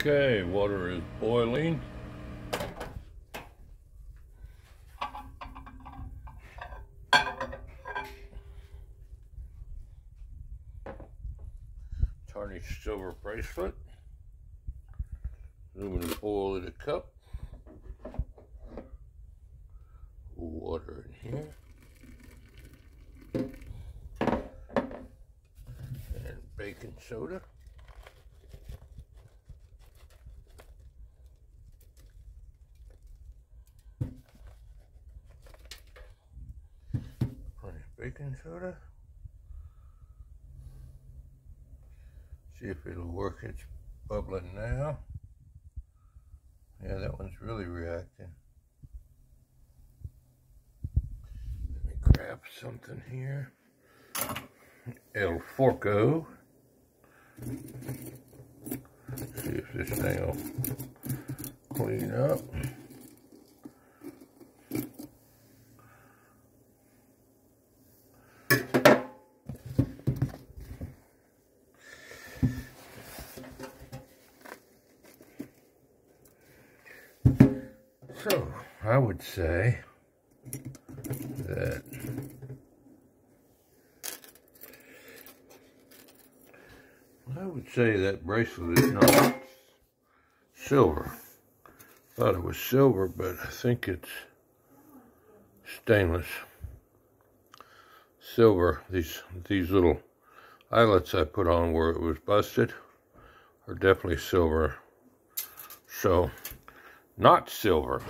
Okay, water is boiling. Tarnished silver bracelet. Aluminum foil in a cup. Water in here. And baking soda. Baking soda. See if it'll work. It's bubbling now. Yeah, that one's really reacting. Let me grab something here. El Forco. See if this thing will clean up. So, I would say that I would say that bracelet is not silver. Thought it was silver, but I think it's stainless. Silver, these these little eyelets I put on where it was busted are definitely silver. So not silver.